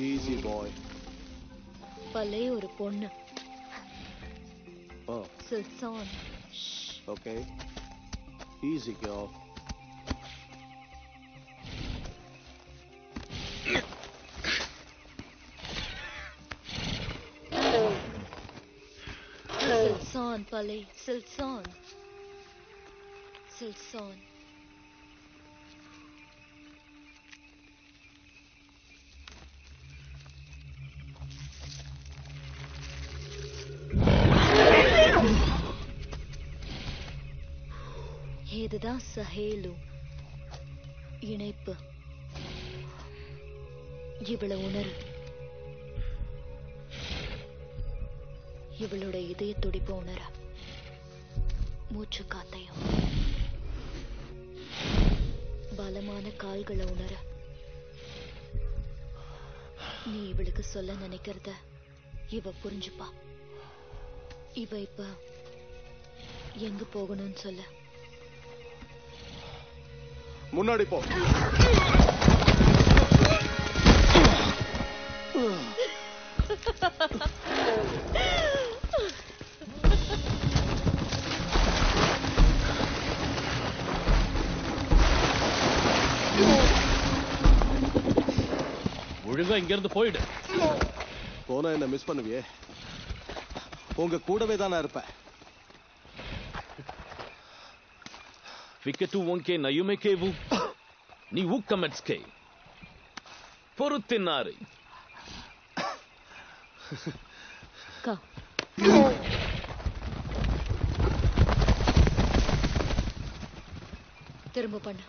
பாய் பலே ஒரு பொண்ணு ஓ சில்சான் ஓகே ஈஸி girl சில்சான் பலே சில்சான் சில்சான் இதுதான் சஹேலு. இணைப்பு. இவளை உணரு. இவளோட இதய துடிப்பு உணர. மூச்சு காத்தையும். பலமான கால்களை உணர. நீ இவளுக்கு சொல்ல நினைக்கிறத இவ புரிஞ்சுப்பா. இவ இப்ப எங்க போகணும்னு சொல்ல. முன்னாடி போ. ஒழுங்கா இங்க இருந்து போயிடு. போனா என்ன மிஸ் பண்ணுவியே? உங்க கூடவே தான் நான் இருப்பேன். Fica tu onke na yume kevu. Ni ukametske. பொறுத்தினாரை கா திரும்ப பண்ணு